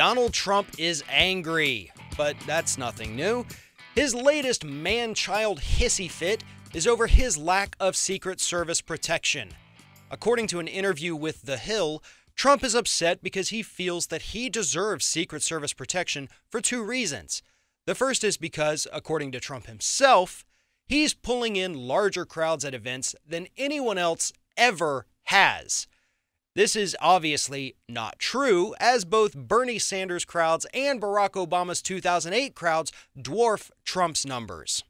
Donald Trump is angry, but that's nothing new. His latest man child hissy fit is over his lack of Secret Service protection. According to an interview with The Hill, Trump is upset because he feels that he deserves Secret Service protection for two reasons. The first is because, according to Trump himself, he's pulling in larger crowds at events than anyone else ever has. This is obviously not true, as both Bernie Sanders crowds and Barack Obama's 2008 crowds dwarf Trump's numbers.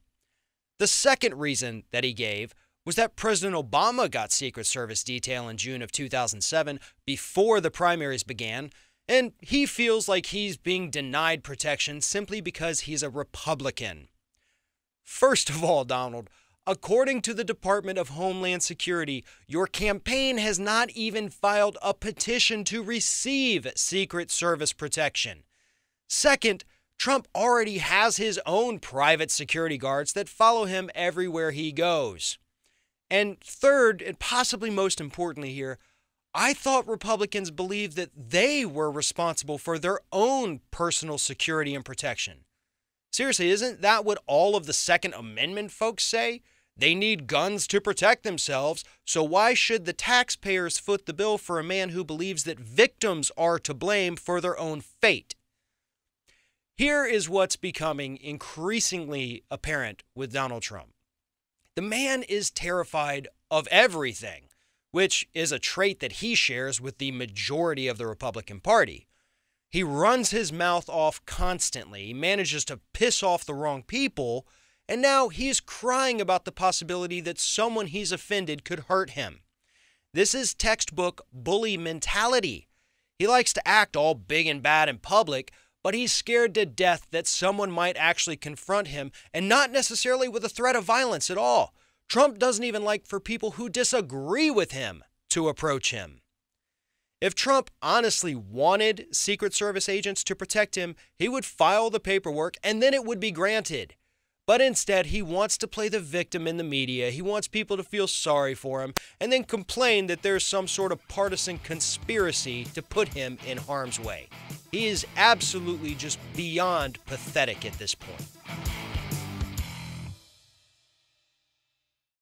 The second reason that he gave was that President Obama got Secret Service detail in June of 2007 before the primaries began, and he feels like he's being denied protection simply because he's a Republican. First of all, Donald, according to the Department of Homeland Security, your campaign has not even filed a petition to receive Secret Service protection. Second, Trump already has his own private security guards that follow him everywhere he goes. And third, and possibly most importantly here, I thought Republicans believed that they were responsible for their own personal security and protection. Seriously, isn't that what all of the Second Amendment folks say? They need guns to protect themselves, so why should the taxpayers foot the bill for a man who believes that victims are to blame for their own fate? Here is what's becoming increasingly apparent with Donald Trump. The man is terrified of everything, which is a trait that he shares with the majority of the Republican Party. He runs his mouth off constantly, he manages to piss off the wrong people, and now he's crying about the possibility that someone he's offended could hurt him. This is textbook bully mentality. He likes to act all big and bad in public, but he's scared to death that someone might actually confront him and not necessarily with a threat of violence at all. Trump doesn't even like for people who disagree with him to approach him. If Trump honestly wanted Secret Service agents to protect him, he would file the paperwork and then it would be granted. But instead, he wants to play the victim in the media. He wants people to feel sorry for him and then complain that there's some sort of partisan conspiracy to put him in harm's way. He is absolutely just beyond pathetic at this point.